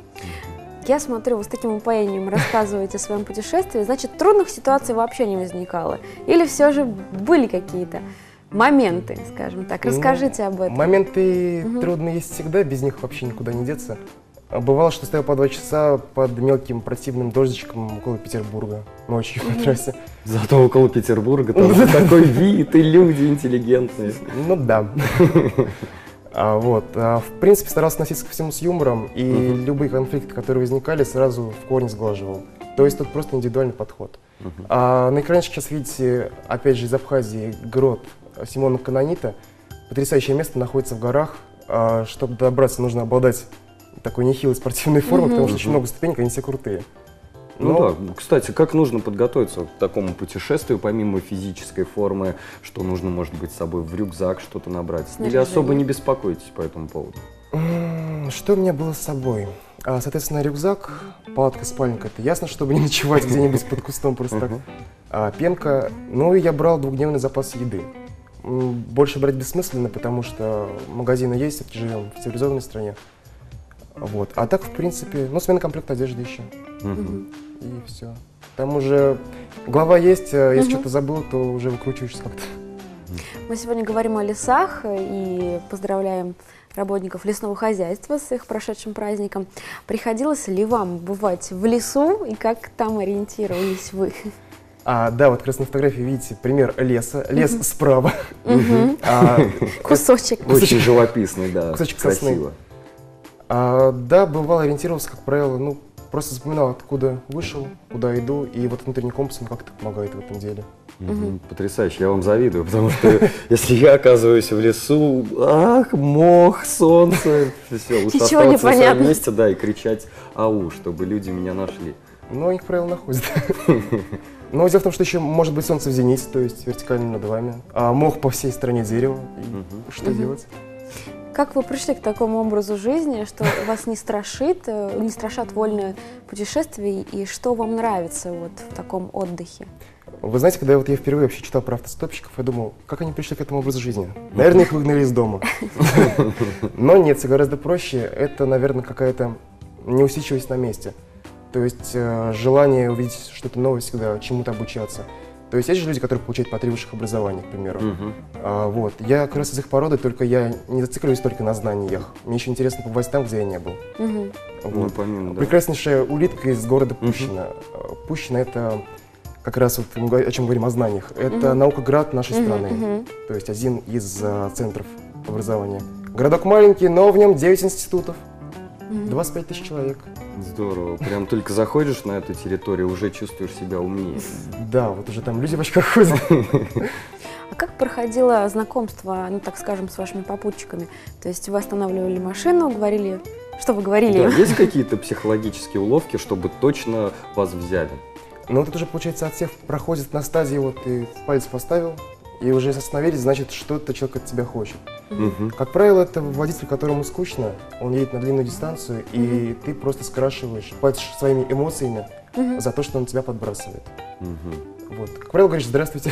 Я смотрю, вы с таким упоением рассказываете о своем путешествии, значит, трудных ситуаций вообще не возникало? Или все же были какие-то моменты, скажем так? Ну, Расскажите об этом. Моменты Мгм. трудные есть всегда, без них вообще никуда не деться. А Бывало, что стоял по два часа под мелким противным дождичком около Петербурга ночью на трассе. Зато около Петербурга там (laughs) такой вид и люди интеллигентные. Ну да. А, вот. а, в принципе, старался относиться ко всему с юмором, и Мгм. любые конфликты, которые возникали, сразу в корень сглаживал. То есть тут просто индивидуальный подход. Мгм. А на экране сейчас видите, опять же, из Абхазии грот Симона Канонита. Потрясающее место находится в горах. А, чтобы добраться, нужно обладать такой нехилой спортивной формой, Мгм. потому что очень много ступенек, они все крутые. Ну Но- да, кстати, как нужно подготовиться к такому путешествию, помимо физической формы, что нужно, может быть, с собой в рюкзак что-то набрать? Или Снаряжение. особо не беспокойтесь по этому поводу? Что у меня было с собой? А, соответственно, рюкзак, палатка, спальник. Это ясно, чтобы не ночевать где-нибудь под кустом просто так. А, пенка. Ну и я брал двухдневный запас еды. Больше брать бессмысленно, потому что магазины есть, все-таки живем в цивилизованной стране. Вот. А так, в принципе, ну, смена комплекта одежды еще. И все. Там уже глава есть, а если Мгм. что-то забыл, то уже выкручиваешься как-то. Мы сегодня говорим о лесах э, и поздравляем работников лесного хозяйства с их прошедшим праздником. Приходилось ли вам бывать в лесу и как там ориентировались вы? А, да, вот как раз на фотографии видите пример леса. Лес Мгм. справа. Мгм. А, Кусочек. Очень живописный, да, Кусочек сосны. красиво. А, да, бывало, ориентировался, как правило, ну, просто запоминал, откуда вышел, куда иду, и вот внутренний компас, он как-то помогает в этом деле. Мгм. Потрясающе, я вам завидую, (laughs) потому что если я оказываюсь в лесу, ах, мох, солнце, все, лучше оставаться на своем месте, да, и кричать ау, чтобы люди меня нашли. Они, как правило, находят. Но дело в том, что еще может быть солнце в зените, то есть вертикально над вами, а мох по всей стороне дерева, и что делать? Как вы пришли к такому образу жизни, что вас не страшит, э, не страшат вольные путешествия, и что вам нравится вот в таком отдыхе? Вы знаете, когда вот я впервые вообще читал про автостопщиков, я думал, как они пришли к этому образу жизни? Наверное, их выгнали из дома. (laughs) Но нет, все гораздо проще. Это, наверное, какая-то неусидчивость на месте. То есть э, желание увидеть что-то новое всегда, чему-то обучаться. То есть есть же люди, которые получают по три высших образования, к примеру. Мгм. А, вот. Я как раз из их породы, только я не зацикливаюсь только на знаниях. Мне еще интересно побывать там, где я не был. Мгм. Ну, помимо, да. Прекраснейшая улитка из города Пущино. Э, Пущино это как раз вот мы говорим- о чем говорим о знаниях. Это Мгм. наукоград нашей Мгм, страны. мгм. То есть один из э, центров образования. Городок маленький, но в нем 9 институтов. Мгм. 25 тысяч человек. Здорово, прям только заходишь на эту территорию, уже чувствуешь себя умнее. Да, вот уже там люди в очках ходят. А как проходило знакомство, ну так скажем, с вашими попутчиками? То есть вы останавливали машину, говорили, что вы говорили? Да, есть какие-то психологические уловки, чтобы точно вас взяли? Ну, вот это уже, получается, отсев проходит на стадии, вот ты палец поставил, и уже остановились, значит, что-то человек от тебя хочет. Мгм. Как правило, это водитель, которому скучно, он едет на длинную дистанцию, и ты просто скрашиваешь, платишь своими эмоциями Мгм. за то, что он тебя подбрасывает. Мгм. Вот. Как правило, говоришь, здравствуйте,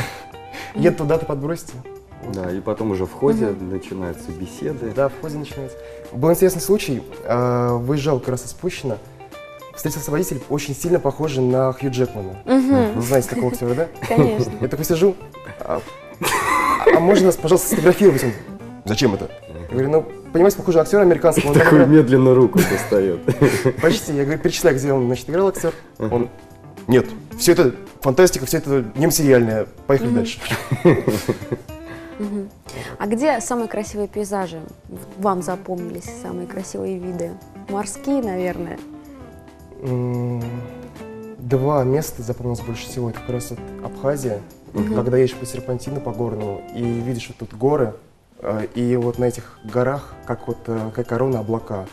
еду туда, ты подбросите. Да, и потом уже в ходе начинаются беседы. Да, в ходе начинается. Был интересный случай, а, выезжал как раз из Пущино, встретился водитель, очень сильно похожий на Хью Джекмана. Вы знаете такого актера, да? Конечно. Я такой сижу, а можно нас, пожалуйста, сфотографировать? Он, Зачем это? Я говорю, ну, понимаете, похоже актер американского. он, Такой медленно руку достает. Почти. Я говорю, перечисляю, где он, значит, играл актер. Он, нет, все это фантастика, все это нематериальное. Поехали дальше. А где самые красивые пейзажи вам запомнились, самые красивые виды? Морские, наверное. Два места запомнилось больше всего. Это как раз Абхазия, Мгм. когда едешь по серпантину, по горному, и видишь вот тут горы, э, и вот на этих горах, как вот э, как корона, облака.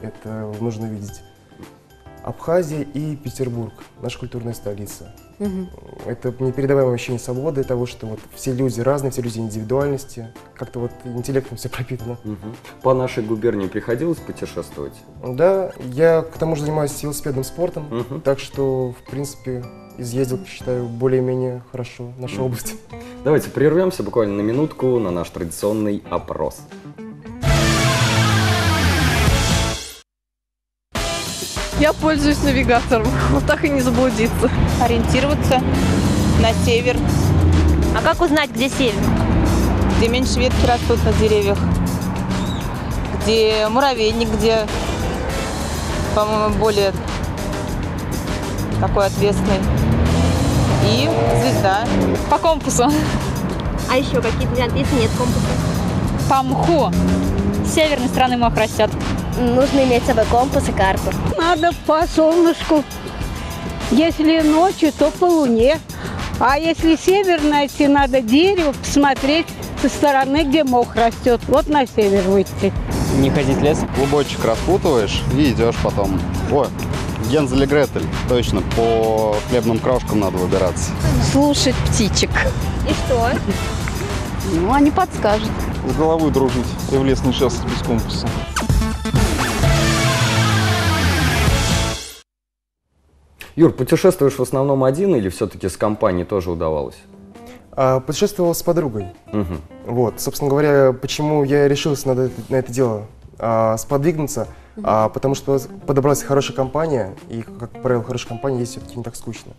Это нужно видеть. Абхазия и Петербург, наша культурная столица. Мгм. Это непередаваемое ощущение свободы, того, что вот все люди разные, все люди индивидуальности, как-то вот интеллектом все пропитано. Мгм. По нашей губернии приходилось путешествовать? Да, я к тому же занимаюсь велосипедным спортом, Мгм. так что, в принципе, изъездил, считаю, более-менее хорошо нашу область. Давайте прервемся буквально на минутку на наш традиционный опрос. Я пользуюсь навигатором, вот так и не заблудиться. Ориентироваться на север. А как узнать, где север? Где меньше ветки растут на деревьях. Где муравейник, где, по-моему, более такой ответственный. И звезда. По компасу. А еще какие-то если нет компаса? По мху. С северной стороны мох растет. Нужно иметь с собой компас и карту. Надо по солнышку. Если ночью, то по луне. А если север найти, надо дерево посмотреть со стороны, где мох растет. Вот на север выйти. Не ходить в лес. Клубочек распутываешь и идешь потом. О, Гензель и Гретель. Точно, по хлебным крошкам надо выбираться. Слушать птичек. И что? Ну, они подскажут. С головой дружить и в лес не шастать без компаса. Юр, путешествуешь в основном один или все-таки с компанией тоже удавалось? А, путешествовал с подругой. Мгм. Вот, собственно говоря, почему я решился на это, на это дело а, сподвигнуться, а, потому что подобралась хорошая компания, и, как правило, хорошая компания есть все-таки не так скучно.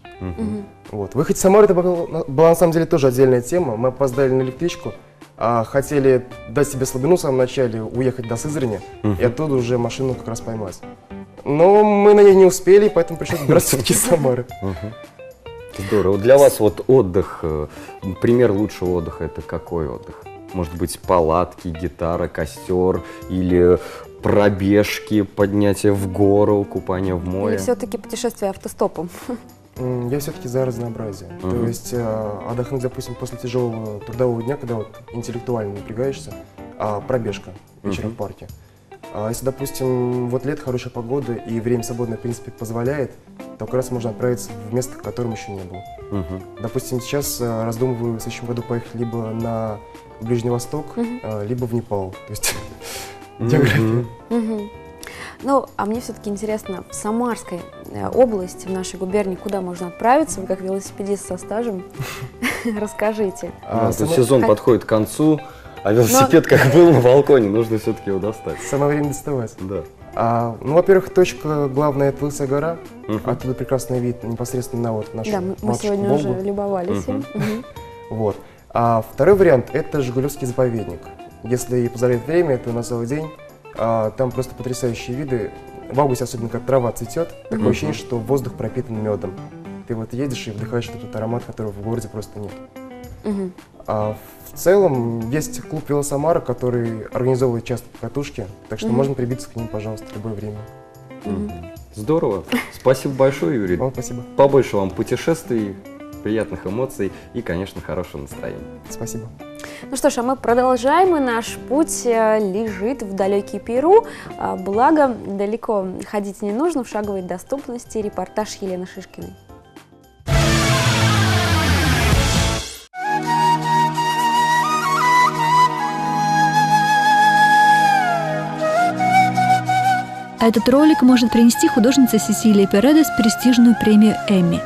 Вот. Выехать в Самару это была, была на самом деле тоже отдельная тема. Мы опоздали на электричку, а, хотели дать себе слабину в самом начале, уехать до Сызрани, и оттуда уже машину как раз поймать. Но мы на ней не успели, поэтому пришлось добираться все-таки Самары. (laughs) Здорово. Для вас вот отдых, э, пример лучшего отдыха это какой отдых? Может быть, палатки, гитара, костер или пробежки, поднятие в гору, купание в море? Или все-таки путешествие автостопом? Я все-таки за разнообразие. То Мгм. есть э, отдохнуть, допустим, после тяжелого трудового дня, когда вот интеллектуально напрягаешься, а пробежка вечером Мгм. в парке. А если, допустим, вот лет, хорошая погода и время свободное, в принципе, позволяет, то как раз можно отправиться в место, в котором еще не был. Мгм. Допустим, сейчас э, раздумываю в следующем году поехать либо на Ближний Восток, Мгм. э, либо в Непал. То есть. (laughs) география. Ну, а мне все-таки интересно, в Самарской э, области, в нашей губернии, куда можно отправиться? Вы как велосипедист со стажем, (laughs) расскажите. Само- сезон подходит к концу, а велосипед как был на балконе, нужно все-таки его достать. Самое время доставать. Да. А, ну, во-первых, точка главная это Лысая гора. Мгм. Оттуда прекрасный вид непосредственно на вот нашу Да, мы, мы сегодня Волгу. уже любовались им. Мгм. Вот. А второй вариант это Жигулевский заповедник. Если и позволяет время, это на целый день. А, там просто потрясающие виды. В августе, особенно как трава цветет, такое Мгм. ощущение, что воздух пропитан медом. Ты вот едешь и вдыхаешь этот аромат, которого в городе просто нет. Мгм. А в целом есть клуб Велосамара, который организовывает часто катушки, так что Мгм. можно прибиться к ним, пожалуйста, в любое время. Здорово. Спасибо большое, Юрий. Вам спасибо. Побольше вам путешествий, приятных эмоций и, конечно, хорошего настроения. Спасибо. Ну что ж, а мы продолжаем, и наш путь э, лежит в далекий Перу. А, Благо, далеко ходить не нужно, в шаговой доступности репортаж Елены Шишкиной. Этот ролик может принести художница Сесилия Передес престижную премию «Эмми».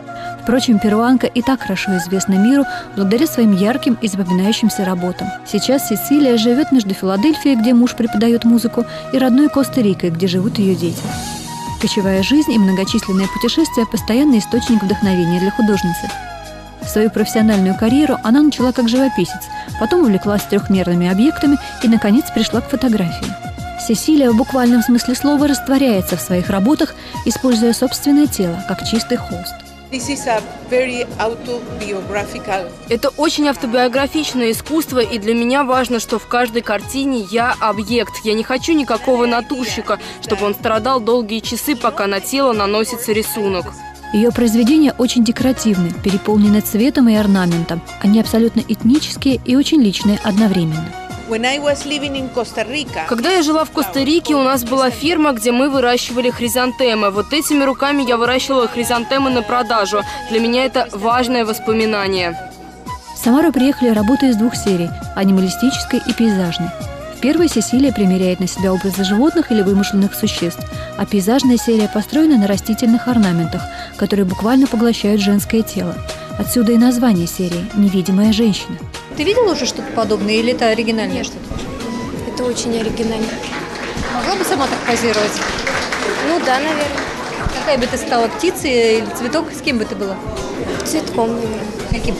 Впрочем, перуанка и так хорошо известна миру благодаря своим ярким и запоминающимся работам. Сейчас Сесилия живет между Филадельфией, где муж преподает музыку, и родной Коста-Рикой, где живут ее дети. Кочевая жизнь и многочисленные путешествия – постоянный источник вдохновения для художницы. Свою профессиональную карьеру она начала как живописец, потом увлеклась трехмерными объектами и, наконец, пришла к фотографии. Сесилия в буквальном смысле слова растворяется в своих работах, используя собственное тело как чистый холст. Это очень автобиографичное искусство, и для меня важно, что в каждой картине я объект. Я не хочу никакого натурщика, чтобы он страдал долгие часы, пока на тело наносится рисунок. Ее произведения очень декоративны, переполнены цветом и орнаментом. Они абсолютно этнические и очень личные одновременно. Когда я жила в Коста-Рике, у нас была фирма, где мы выращивали хризантемы. Вот этими руками я выращивала хризантемы на продажу. Для меня это важное воспоминание. В Самару приехали работы из двух серий – анималистической и пейзажной. В первой Сесилия примеряет на себя образы животных или вымышленных существ, а пейзажная серия построена на растительных орнаментах, которые буквально поглощают женское тело. Отсюда и название серии «Невидимая женщина». Ты видела уже что-то подобное или это оригинальное что-то? Это очень оригинально. Могла бы сама так позировать? Ну да, наверное. Какая бы ты стала, птицей или цветок? С кем бы ты была? Цветком, наверное. Каким?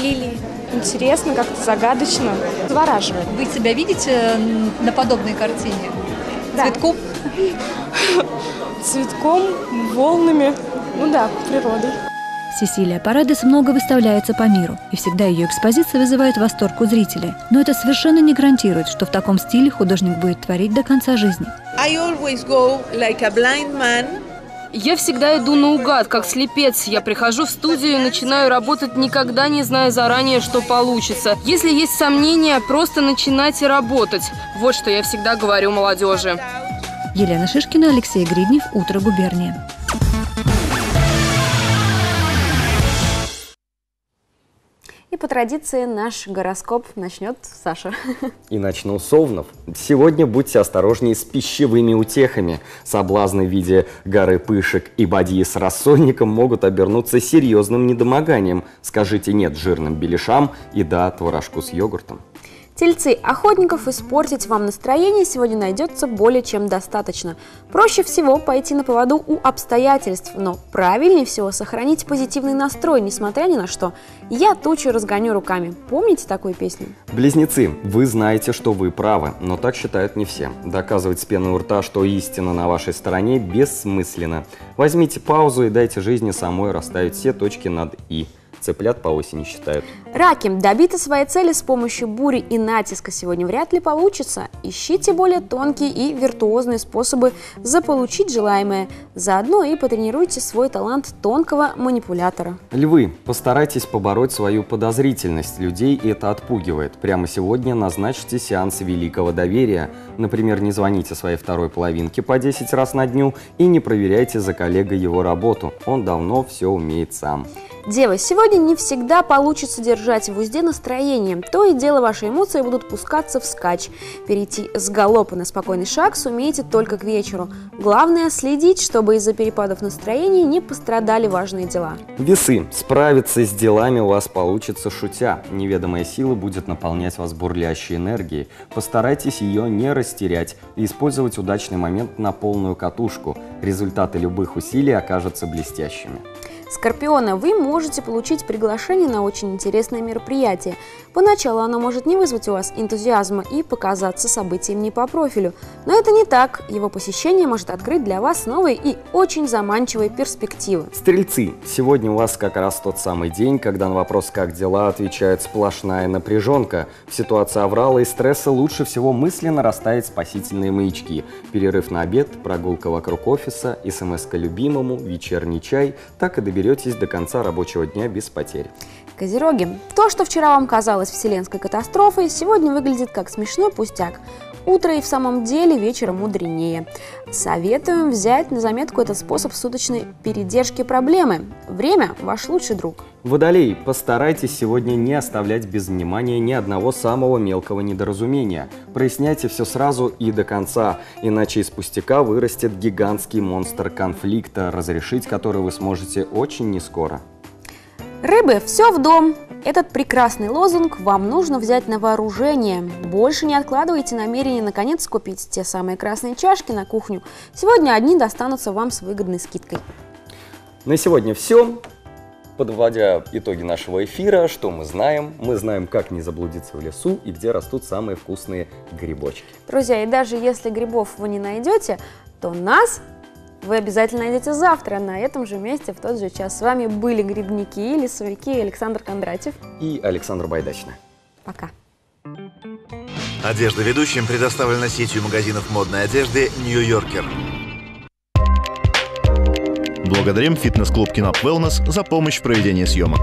Лилии. Интересно, как-то загадочно. Завораживает. Вы себя видите на подобной картине? Да. Цветком? Цветком, волнами. Ну да, природой. Сесилия Парадес много выставляется по миру, и всегда ее экспозиции вызывают восторг у зрителей. Но это совершенно не гарантирует, что в таком стиле художник будет творить до конца жизни. Я всегда иду наугад, как слепец. Я прихожу в студию и начинаю работать, никогда не зная заранее, что получится. Если есть сомнения, просто начинайте работать. Вот что я всегда говорю молодежи. Елена Шишкина, Алексей Гриднев, «Утро губерния». И по традиции наш гороскоп начнет Саша. И начну с овнов. Сегодня будьте осторожнее с пищевыми утехами. Соблазны в виде горы пышек и бадьи с рассольником могут обернуться серьезным недомоганием. Скажите «нет» жирным беляшам и «да» творожку с йогуртом. Тельцы, охотников испортить вам настроение сегодня найдется более чем достаточно. Проще всего пойти на поводу у обстоятельств, но правильнее всего сохранить позитивный настрой, несмотря ни на что. Я тучу разгоню руками. Помните такую песню? Близнецы, вы знаете, что вы правы, но так считают не все. Доказывать с пеной у рта, что истина на вашей стороне, бессмысленно. Возьмите паузу и дайте жизни самой расставить все точки над «и». Цыплят по осени считают. Раки, добиться своей цели с помощью бури и натиска сегодня вряд ли получится. Ищите более тонкие и виртуозные способы заполучить желаемое. Заодно и потренируйте свой талант тонкого манипулятора. Львы, постарайтесь побороть свою подозрительность. Людей это отпугивает. Прямо сегодня назначьте сеанс великого доверия. Например, не звоните своей второй половинке по 10 раз на дню и не проверяйте за коллегой его работу. Он давно все умеет сам. Девы, сегодня не всегда получится держать в узде настроение. То и дело ваши эмоции будут пускаться в скач. Перейти с галопа на спокойный шаг сумеете только к вечеру. Главное следить, чтобы из-за перепадов настроения не пострадали важные дела. Весы. Справиться с делами у вас получится шутя. Неведомая сила будет наполнять вас бурлящей энергией. Постарайтесь ее не растерять и использовать удачный момент на полную катушку. Результаты любых усилий окажутся блестящими. Скорпионы, вы можете получить приглашение на очень интересное мероприятие. Поначалу оно может не вызвать у вас энтузиазма и показаться событием не по профилю. Но это не так. Его посещение может открыть для вас новые и очень заманчивые перспективы. Стрельцы, сегодня у вас как раз тот самый день, когда на вопрос «как дела?» отвечает сплошная напряженка. В ситуации аврала и стресса лучше всего мысленно расставить спасительные маячки. Перерыв на обед, прогулка вокруг офиса, смс к любимому, вечерний чай. Так и доберетесь доберетесь до конца рабочего дня без потерь. Козероги. То, что вчера вам казалось вселенской катастрофой, сегодня выглядит как смешной пустяк. Утро и в самом деле вечером мудренее. Советуем взять на заметку этот способ суточной передержки проблемы. Время – ваш лучший друг. Водолей, постарайтесь сегодня не оставлять без внимания ни одного самого мелкого недоразумения. Проясняйте все сразу и до конца, иначе из пустяка вырастет гигантский монстр конфликта, разрешить который вы сможете очень нескоро. Рыбы, все в дом. Этот прекрасный лозунг вам нужно взять на вооружение. Больше не откладывайте намерение наконец купить те самые красные чашки на кухню. Сегодня одни достанутся вам с выгодной скидкой. На сегодня все. Подводя итоги нашего эфира, что мы знаем? Мы знаем, как не заблудиться в лесу и где растут самые вкусные грибочки. Друзья, и даже если грибов вы не найдете, то нас вы обязательно найдете завтра на этом же месте в тот же час. С вами были грибники и лесовики Александр Кондратьев и Александр Байдачный. Пока. Одежда ведущим предоставлена сетью магазинов модной одежды «Нью-Йоркер». Благодарим фитнес-клуб «Кинап Wellness за помощь в проведении съемок.